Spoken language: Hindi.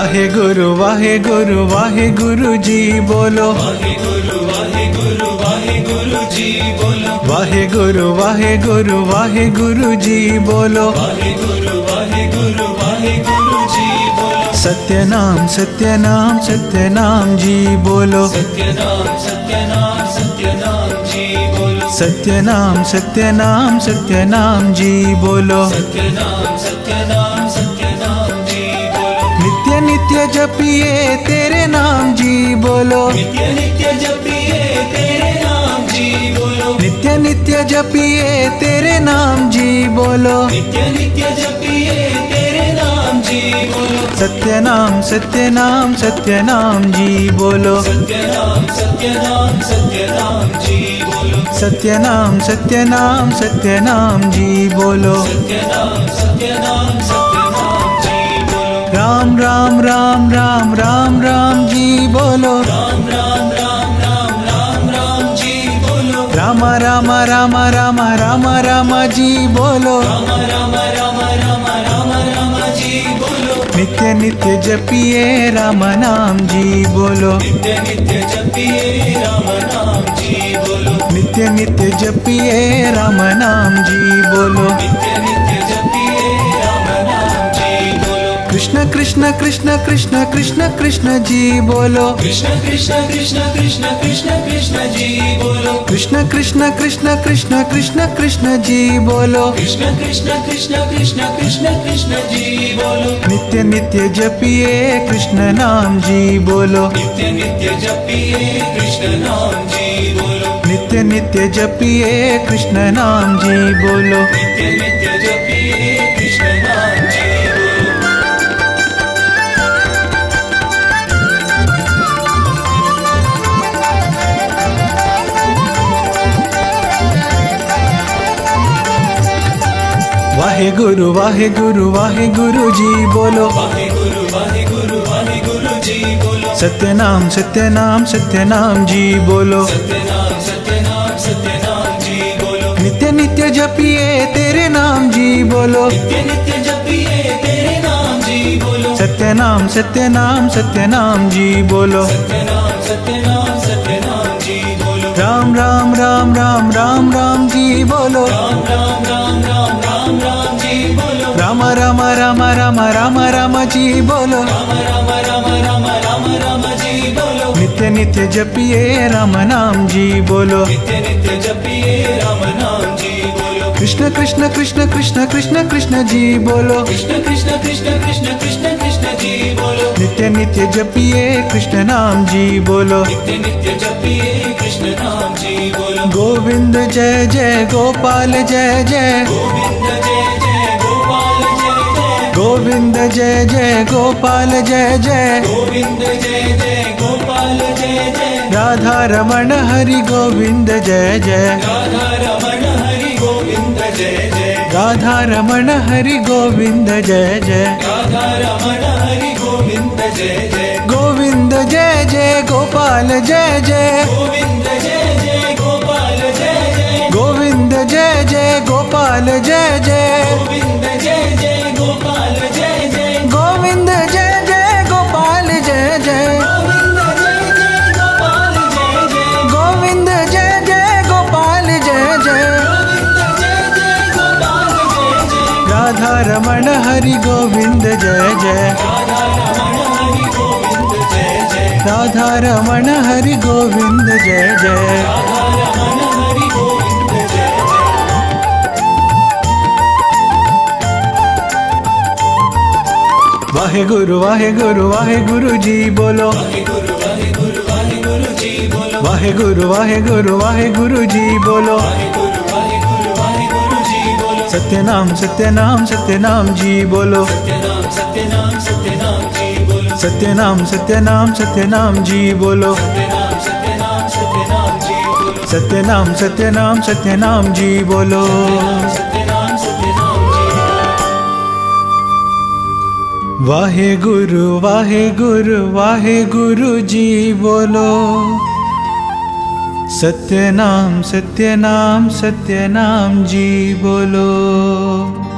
वाहे गुरु वाहे गुरु वाहे गुरु जी बोलो। वाहे गुरु वाहे गुरु वाहे गुरु जी बोलो। सत्य नाम सत्य नाम सत्य नाम जी बोलो। सत्य नाम सत्य नाम सत्य नाम जी बोलो। सत्य नाम सत्य नाम नित्य नित्य जपिए तेरे नाम जी बोलो। नित्य नित्य जपिए तेरे नाम जी बोलो। नित्य नित्य जपिए तेरे नाम जी बोलो। नित्य नित्य जपिए तेरे नाम जी बोलो। सत्य नाम सत्य नाम सत्य नाम जी बोलो। सत्य नाम सत्य नाम सत्य नाम जी बोलो। सत्य नाम सत्य नाम सत्य नाम जी बोलो। सत्य नाम सत्य नाम सत्य नाम जी बोलो राम राम राम राम राम राम जी बोलो। राम राम राम राम राम राम जी बोलो। राम राम राम राम राम राम जी बोलो राम राम राम राम राम राम जी बोलो नित्य नित्य जपिए राम नाम जी बोलो। नित्य नित्य जपिए राम नाम जी बोलो। नित्य नित्य जपिए राम नाम जी बोलो नित्य कृष्ण कृष्ण कृष्ण कृष्ण कृष्ण कृष्ण जी बोलो कृष्ण कृष्ण कृष्ण कृष्ण कृष्ण कृष्ण जी बोलो कृष्ण कृष्ण कृष्ण कृष्ण कृष्ण कृष्ण जी बोलो कृष्ण कृष्ण कृष्ण कृष्ण कृष्ण कृष्ण जी बोलो नित्य नित्य जपिए कृष्ण नाम जी बोलो नित्य नित्य जपिए कृष्ण नाम जी बोलो नित्य नित्य जपिए कृष्ण नाम जी बोलो नित्य नित्य जपिए कृष्ण नाम वाहे गुरु वाहे गुरु वाहे गुरु जी बोलो। वाहे गुरु वाहे गुरु वाहे गुरु जी बोलो। सत्य नाम सत्य नाम सत्य नाम जी बोलो नित्य नित्य जपिए तेरे नाम जी बोलो। नित्य जपिए तेरे नाम जी बोलो। सत्य नाम सत्य नाम सत्य नाम जी बोलो राम राम राम राम राम राम जी बोलो। राम राम राम राम राम जी बोलो। नित्य नित्य जपिए राम नाम जी बोलो। कृष्ण कृष्ण कृष्ण कृष्ण कृष्ण कृष्ण जी बोलो। कृष्ण कृष्ण कृष्ण कृष्ण कृष्ण कृष्ण जी बोलो नित्य नित्य जपिए कृष्ण नाम जी बोलो। नित्य जपिए कृष्ण नाम जी बोलो गोविंद जय जय, गोपाल जय जय। गोविंद गोविंद जय जय गोपाल जय जय गोविंद जय जय गोपाल जय जय राधा रमण हरि गोविंद जय जय राधा रमण हरि गोविंद जय जय राधा रमण हरि गोविंद जय जय राधा रमण हरि गोविंद जय जय गोविंद जय जय गोपाल जय जय गोविंद जय जय गोपाल जय जय गोविंद जय जय गोपाल जय जय रमण हरि गोविंद जय जय। राधा रमण हरि गोविंद जय जय। वाहे गुरु वाहे गुरु वाहे गुरु जी बोलो। वाहे गुरु वाहे गुरु वाहे गुरु जी बोलो। वाहे सत्य नाम सत्य नाम सत्य नाम जी बोलो। सत्य नाम सत्य नाम सत्य नाम जी बोलो। सत्य नाम सत्य नाम सत्य नाम जी बोलो। सत्य नाम सत्य नाम सत्य नाम जी बोलो वाहे गुरु वाहे गुरु वाहे गुरु जी बोलो। सत्य नाम सत्य नाम सत्य नाम जी बोलो।